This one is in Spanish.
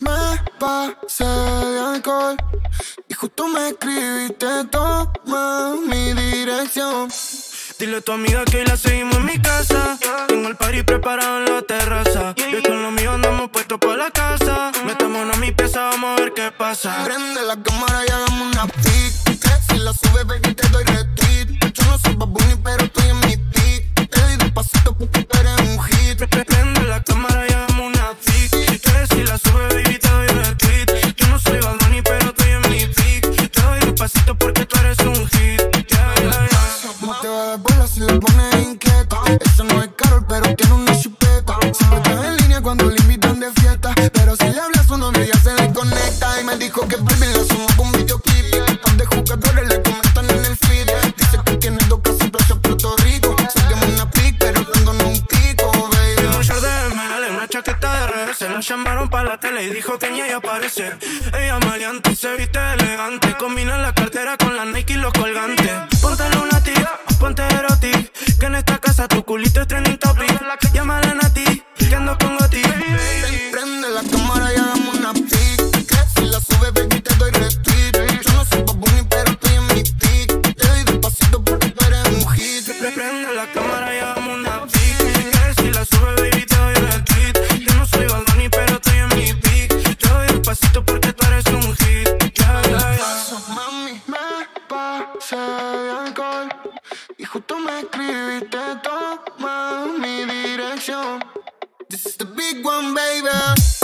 Me pasé de alcohol y justo me escribiste, toma mi dirección. Dile a tu amiga que la seguimos en mi casa. Tengo el party preparado en la terraza. Y con lo mío andamos puestos por la casa. Metamos a mi pieza, vamos a ver qué pasa. Prende la cámara y hagamos una pic. Si la sube, baby, te doy retweet. Dijo que baby la sumo con videoclip. Par de jugadores le comentan en el feed. Dice que tiene dos casas en Puerto Rico. Seguimos una pic, pero dándonos un pico, baby. Un short de ML, una chaqueta de Se la llamaron para la tele y dijo que ni ella aparece Ella maleante y se viste elegante Combina la cartera con la Nike y los colgantes Ponte lunatic, ponte erotic Que en esta casa tu culito es trending topic Llámala a y justo me escribiste, toma mi dirección. This is the big one, baby.